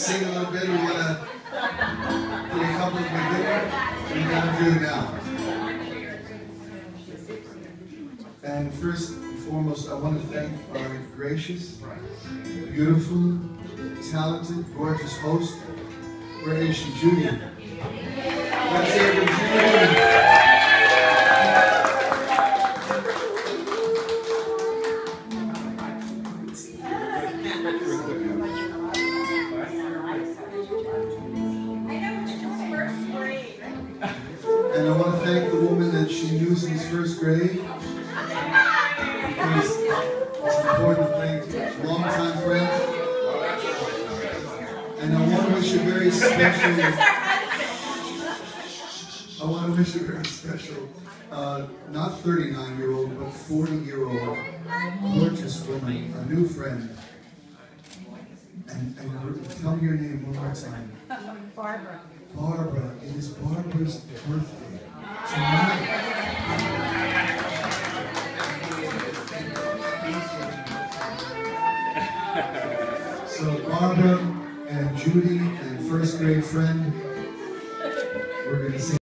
sing a little bit, we want to do a couple of beginner, we got to do it now. And first and foremost, I want to thank our gracious, beautiful, talented, gorgeous host. Where is she, Judy? Let's hear it Judy. And I want to thank the woman that she knew since first grade. Because it's an important thing. Longtime friend. And I want to wish a very special. I want to wish a very special, uh, not 39 year old, but 40 year old, gorgeous woman, a new friend. And, and tell me your name one more time. Barbara. Barbara, it is Barbara's birthday tonight. So Barbara and Judy and first grade friend, we're gonna sing.